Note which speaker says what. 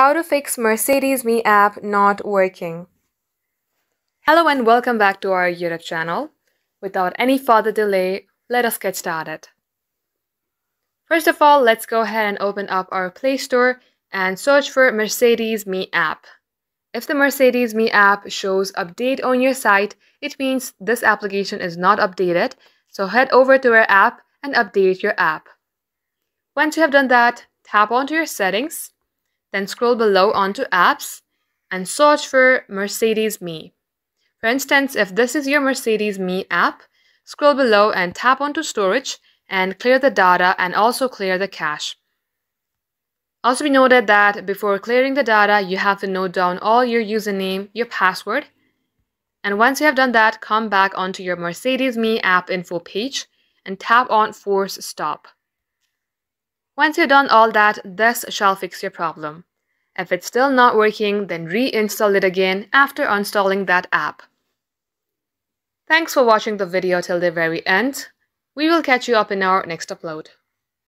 Speaker 1: How to fix Mercedes Me app not working. Hello and welcome back to our YouTube channel. Without any further delay, let us get started. First of all, let's go ahead and open up our Play Store and search for Mercedes Me app. If the Mercedes Me app shows update on your site, it means this application is not updated. So head over to our app and update your app. Once you have done that, tap onto your settings then scroll below onto apps and search for Mercedes Me. For instance, if this is your Mercedes Me app, scroll below and tap onto storage and clear the data and also clear the cache. Also be noted that before clearing the data, you have to note down all your username, your password, and once you have done that, come back onto your Mercedes Me app info page and tap on Force Stop. Once you've done all that, this shall fix your problem. If it's still not working, then reinstall it again after uninstalling that app. Thanks for watching the video till the very end. We will catch you up in our next upload.